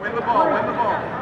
Win the ball, win the ball.